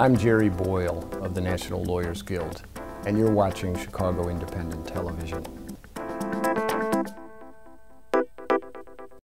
I'm Jerry Boyle of the National Lawyers Guild, and you're watching Chicago Independent Television.